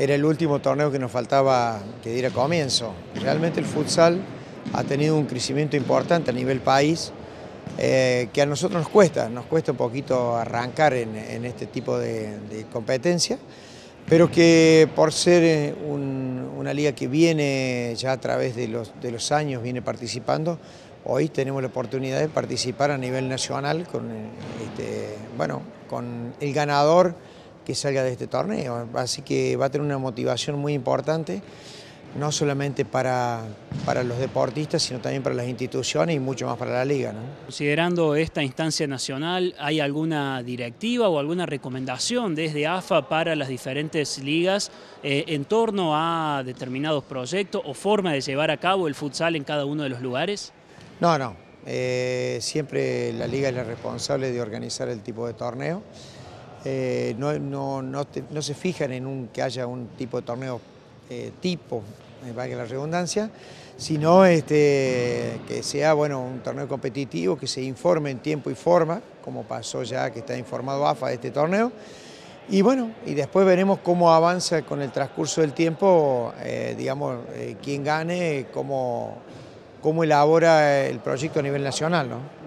era el último torneo que nos faltaba que diera comienzo. Realmente el futsal ha tenido un crecimiento importante a nivel país, eh, que a nosotros nos cuesta, nos cuesta un poquito arrancar en, este tipo de, competencia, pero que por ser eh, una liga que viene ya a través de los, de los años, viene participando, hoy tenemos la oportunidad de participar a nivel nacional con, eh, este, bueno, con el ganador que salga de este torneo. Así que va a tener una motivación muy importante, no solamente para, para los deportistas, sino también para las instituciones y mucho más para la liga. Considerando esta instancia nacional, ¿hay alguna directiva o alguna recomendación desde AFA para las diferentes ligas eh, en torno a determinados proyectos o forma de llevar a cabo el futsal en cada uno de los lugares? No, no. Eh, siempre la liga es la responsable de organizar el tipo de torneo. Eh, no, se fijan en un, que haya un tipo de torneo eh, tipo, me valga la redundancia, sino este, que sea bueno, un torneo competitivo, que se informe en tiempo y forma, como pasó ya que está informado AFA de este torneo. Y bueno, y después veremos cómo avanza con el transcurso del tiempo, eh, digamos, quién gane, cómo, cómo elabora el proyecto a nivel nacional. ¿no?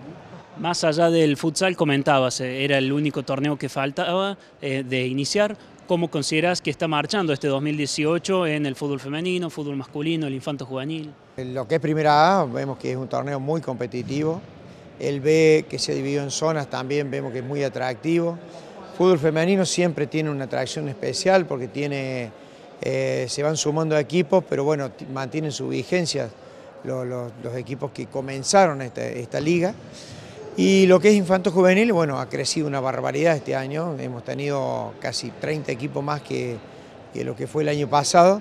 Más allá del futsal, comentabas, eh, era el único torneo que faltaba eh, de iniciar. ¿Cómo consideras que está marchando este 2018 en el fútbol femenino, fútbol masculino, el infanto juvenil? lo que es Primera A, vemos que es un torneo muy competitivo. El B, que se dividió en zonas, también vemos que es muy atractivo. Fútbol femenino siempre tiene una atracción especial porque tiene, eh, se van sumando equipos, pero bueno, mantienen su vigencia los, equipos que comenzaron esta liga. Y lo que es infanto juvenil, bueno, ha crecido una barbaridad este año, hemos tenido casi 30 equipos más que, lo que fue el año pasado.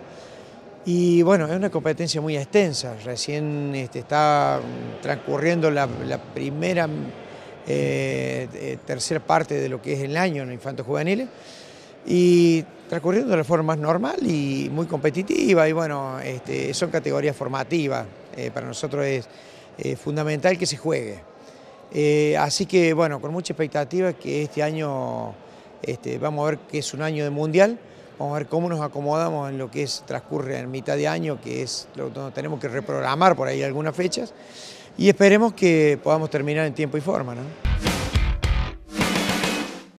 Y bueno, es una competencia muy extensa, recién este, está transcurriendo la, primera, eh, eh, tercera parte de lo que es el año en infantos juveniles. Y transcurriendo de la forma más normal y muy competitiva. Y bueno, este, son categorías formativas, eh, para nosotros es fundamental que se juegue. Eh, así que bueno, con mucha expectativa que este año este, vamos a ver que es un año de mundial, vamos a ver cómo nos acomodamos en lo que es transcurre en mitad de año, que es lo donde tenemos que reprogramar por ahí algunas fechas y esperemos que podamos terminar en tiempo y forma.